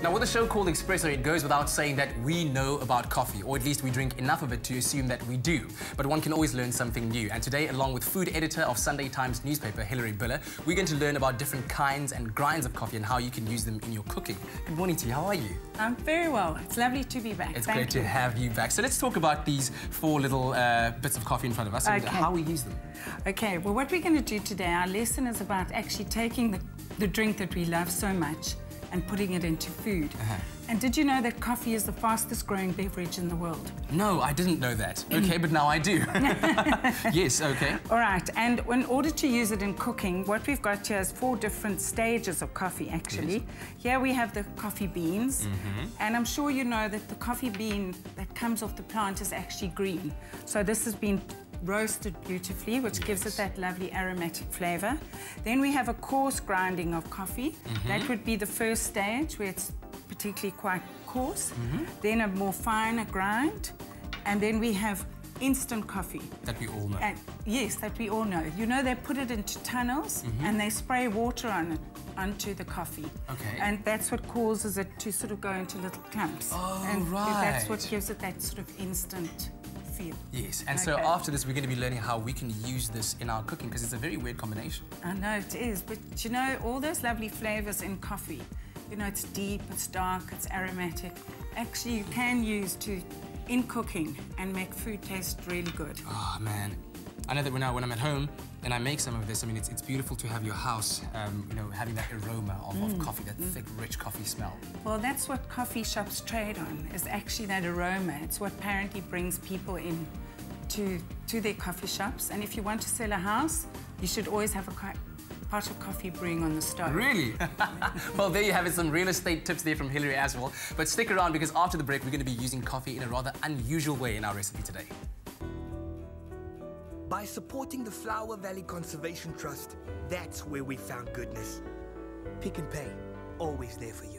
Now, with a show called Expresso, it goes without saying that we know about coffee, or at least we drink enough of it to assume that we do. But one can always learn something new. And today, along with food editor of Sunday Times newspaper, Hilary Biller, we're going to learn about different kinds and grinds of coffee and how you can use them in your cooking. Good morning to you. How are you? I'm very well. It's lovely to be back. It's Thank great you. to have you back. So let's talk about these four little uh, bits of coffee in front of us and how we use them. Okay, well, what we're going to do today, our lesson is about actually taking the, the drink that we love so much and putting it into food. Uh-huh. And did you know that coffee is the fastest growing beverage in the world? No, I didn't know that. Okay, but now I do. yes, okay. All right, and in order to use it in cooking, what we've got here is four different stages of coffee, actually. Here we have the coffee beans, Mm-hmm. and I'm sure you know that the coffee bean that comes off the plant is actually green. So this has been roasted beautifully, which gives it that lovely aromatic flavor. Then we have a coarse grinding of coffee. Mm-hmm. That would be the first stage, where it's particularly quite coarse. Mm-hmm. Then a more finer grind, and then we have instant coffee. That we all know. And yes, that we all know. You know, they put it into tunnels and they spray water on it onto the coffee. Okay. And that's what causes it to sort of go into little clumps. Oh, and that's what gives it that sort of instant Yes, and so after this, we're going to be learning how we can use this in our cooking because it's a very weird combination. I know it is, but you know, all those lovely flavors in coffee, you know, it's deep, it's dark, it's aromatic. Actually, you can use to in cooking and make food taste really good. Oh man, I know that when, I, when I'm at home and I make some of this, I mean, it's, it's beautiful to have your house, um, you know, having that aroma of, of coffee, that thick, rich coffee smell. Well, that's what coffee shops trade on, is actually that aroma. It's what apparently brings people in to, to their coffee shops. And if you want to sell a house, you should always have a pot of coffee brewing on the stove. Really? well, there you have it, some real estate tips there from Hilary as well. But stick around because after the break, we're going to be using coffee in a rather unusual way in our recipe today. By supporting the Flower Valley Conservation Trust, that's where we found goodness. Pick n Pay, always there for you.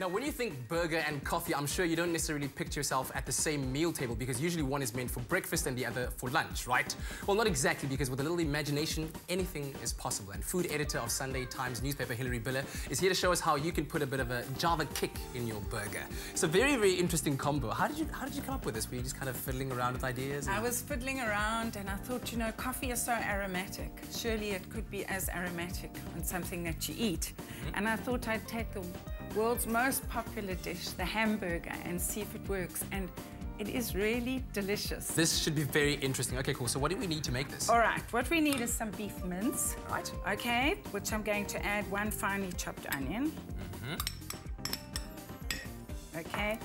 Now, when you think burger and coffee, I'm sure you don't necessarily picture yourself at the same meal table because usually one is meant for breakfast and the other for lunch, right? Well, not exactly because with a little imagination, anything is possible. And food editor of Sunday Times newspaper, Hilary Biller, is here to show us how you can put a bit of a Java kick in your burger. It's a very, very interesting combo. How did you, how did you come up with this? Were you just kind of fiddling around with ideas? I was fiddling around and I thought, you know, coffee is so aromatic. Surely it could be as aromatic on something that you eat. Mm-hmm. And I thought I'd take the world's most popular dish, the hamburger, and see if it works. And it is really delicious. This should be very interesting. Okay, cool. So what do we need to make this? All right, what we need is some beef mince. Right. Okay, which I'm going to add one finely chopped onion. Mm-hmm. Okay,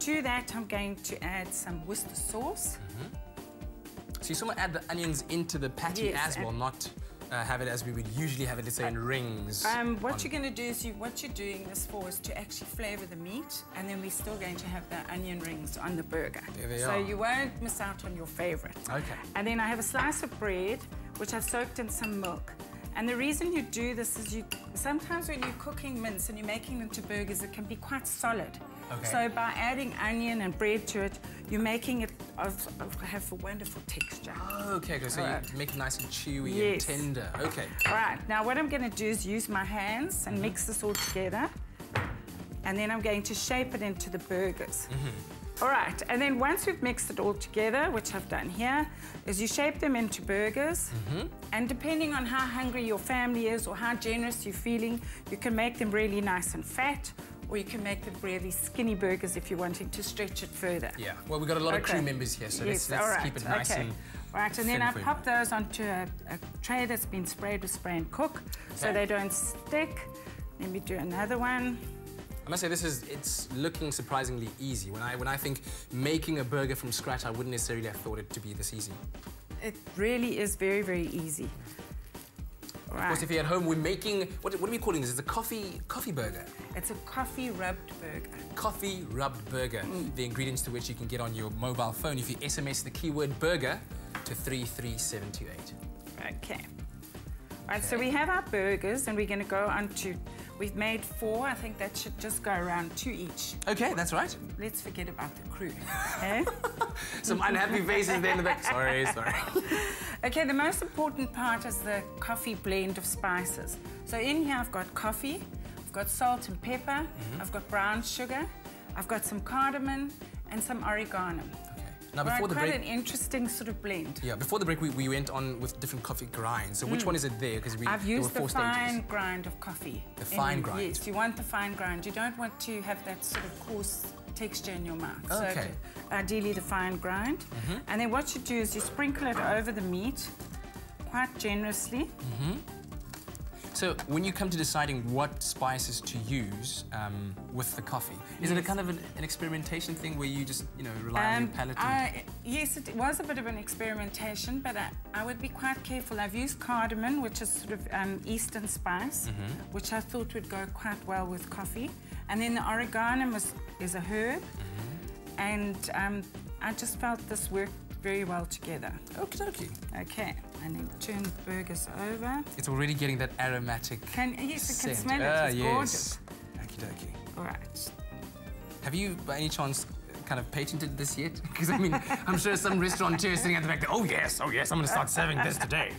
to that I'm going to add some Worcester sauce. Mm-hmm. So you sort of add the onions into the patty Yes, as well, not uh, have it as we would usually have it, let's say, in rings. Um, what on- you're going to do is you, what you're doing this for is to actually flavour the meat, and then we're still going to have the onion rings on the burger. There they so are. you won't miss out on your favourite. Okay. And then I have a slice of bread, which I've soaked in some milk. And the reason you do this is you sometimes when you're cooking mince and you're making them to burgers, it can be quite solid. Okay. So by adding onion and bread to it, you're making it have a wonderful texture. Okay. So you right. make it nice and chewy Yes. and tender. Okay. All right, now what I'm going to do is use my hands and mix this all together. And then I'm going to shape it into the burgers. Mm-hmm. All right, and then once we've mixed it all together, which I've done here, is you shape them into burgers. Mm-hmm. And depending on how hungry your family is or how generous you're feeling, you can make them really nice and fat, or you can make them really skinny burgers if you're wanting to stretch it further. Yeah. Well, we've got a lot of crew members here, so let's, let's all right, keep it nice okay. and All right, and then I pop those onto a, a tray that's been sprayed with spray and cook so they don't stick. Let me do another one. I must say this is it's looking surprisingly easy. When I when I think making a burger from scratch, I wouldn't necessarily have thought it to be this easy. It really is very, very easy. All Of course, if you're at home, we're making what, what are we calling this? It's a coffee coffee burger. it's a coffee rubbed burger. Coffee rubbed burger. Mm. The ingredients to which you can get on your mobile phone if you SMS the keyword burger to 33728. Okay. Right, so we have our burgers and we're going to go on to, we've made four. I think that should just go around two each. Okay, that's right. Let's forget about the crew. Okay? Some unhappy faces there in the back. Sorry, sorry. Okay, the most important part is the coffee blend of spices. So in here I've got coffee, I've got salt and pepper. Mm-hmm. I've got brown sugar. I've got some cardamom and some oregano. Now, Right, before the quite break, an interesting sort of blend. yeah, before the break, we, we went on with different coffee grinds. So which one is it there? Because we Mm. I've used the fine stages. grind of coffee. The in fine it. grind. Yes, you want the fine grind. You don't want to have that sort of coarse texture in your mouth. So Okay. to- ideally the fine grind. Mm-hmm. And then what you do is you sprinkle it over the meat quite generously. So when you come to deciding what spices to use um, with the coffee, is it a kind of an, an experimentation thing where you just you know rely on Um, your palate? I, yes, it was a bit of an experimentation, but I, I would be quite careful. I've used cardamom, which is sort of um, Eastern spice, Mm-hmm. which I thought would go quite well with coffee. And then the oregano is, is a herb, Mm-hmm. and um, I just felt this worked very well together. Okie dokie. Okay, and then turn the burgers over. It's already getting that aromatic Can yes, I can scent. smell it. Ah, it's yes. gorgeous. Okie dokie. All right. Have you, by any chance, kind of patented this yet? Because I mean, I'm sure some restaurateur sitting at the back. there, Oh yes, oh yes, I'm going to start serving this today.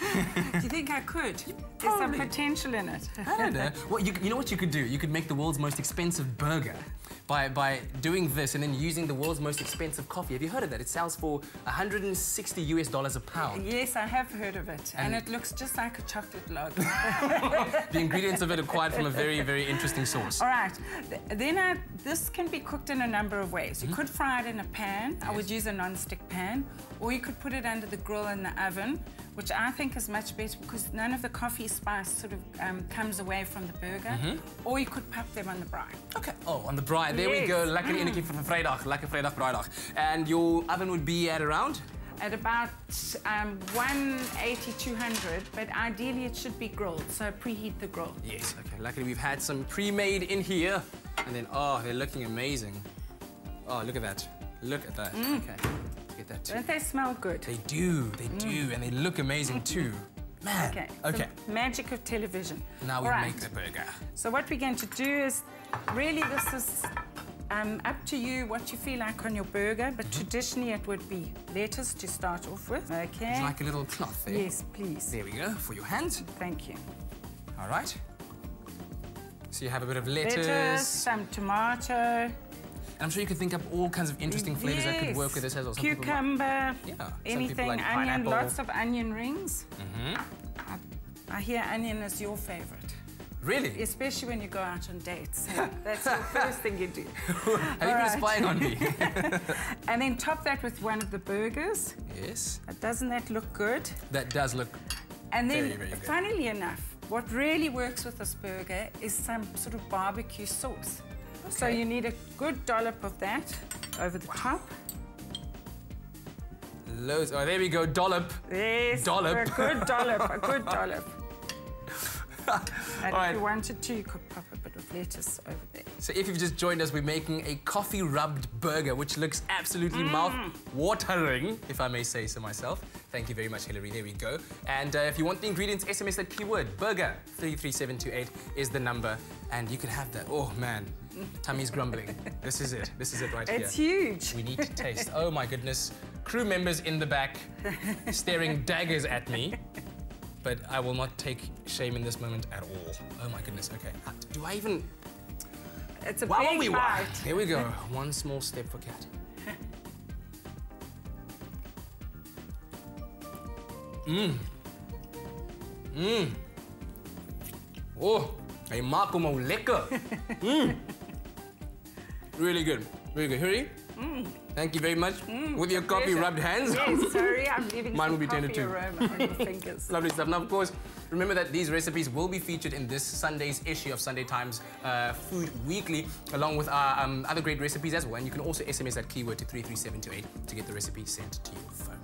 Do you think I could? There's some potential in it. I don't know. Well, you, you know what you could do? You could make the world's most expensive burger by, by doing this and then using the world's most expensive coffee. Have you heard of that? It sells for 160 US dollars a pound. Yes, I have heard of it, and, And- it looks just like a chocolate log. The ingredients of it acquired from a very, very interesting source. All right, then uh, this can be cooked in a number of ways. You could fry it in a pan. I would use a non-stick pan, or you could put it under the grill in the oven, which I think is much better because none of the coffee spice sort of um, comes away from the burger. Or you could pop them on the brine. Okay. Oh, on the braai. There we Yes. go. Lekker enetjie vir Vrydag. Lekker Vrydag braaidag. And your oven would be at around? At about um, 180, 200, but ideally it should be grilled, so preheat the grill. Yes. Okay. Luckily, we've had some pre-made in here. And then, oh, they're looking amazing. Oh, look at that. Look at that. Okay. Get that too. Don't they smell good? They do. They do. And they look amazing too. Man. Okay. Okay. The magic of television. Now we right. make the burger. So what we're going to do is, really this is um, up to you what you feel like on your burger, but Mm-hmm. traditionally it would be lettuce to start off with. Would Okay. you like a little cloth there? Yes, please. There we go. For your hands. Thank you. All right. So you have a bit of lettuce. Lettuce, some tomato. And I'm sure you could think up all kinds of interesting flavors that could work with this as well. Some people like- Cucumber, Yeah, anything, like onion, pineapple. lots of onion rings. Mm-hmm. I, I hear onion is your favorite, Really? especially when you go out on dates. That's the first thing you do. Have you been Alright. spying on me? And then top that with one of the burgers. yes. Doesn't that look good? That does look. And then, Very, very good. funnily enough, what really works with this burger is some sort of barbecue sauce. So you need a good dollop of that over the top. Loads. Oh, there we go. Dollop. Yes, Dollop. a good dollop, a good dollop. And All right. if you wanted to, you could pop a bit of lettuce over there. So if you've just joined us, we're making a coffee rubbed burger, which looks absolutely Mm. mouth watering, if I may say so myself. Thank you very much, Hilary. There we go. And uh, if you want the ingredients, SMS that keyword burger 33728 is the number, and you can have that. Oh man, tummy's grumbling. This is it. This is it right It's here. huge. We need to taste. Oh my goodness. Crew members in the back staring daggers at me. But I will not take shame in this moment at all. Oh my goodness. Okay. Uh, Do I even. It's a Wow, big we bite. Here we go. One small step for cat. Mmm. Mmm. Oh, maak hom nou lekker. Mmm. Really good. Really good. Hurry. Thank you very much. With your coffee pleasure. rubbed hands. Yes, sorry, I'm leaving Mine will be tender coffee too. aroma on your fingers. Lovely stuff. Now, of course, remember that these recipes will be featured in this Sunday's issue of Sunday Times uh, Food Weekly, along with our um, other great recipes as well. And you can also SMS that keyword to 33728 to get the recipe sent to your phone.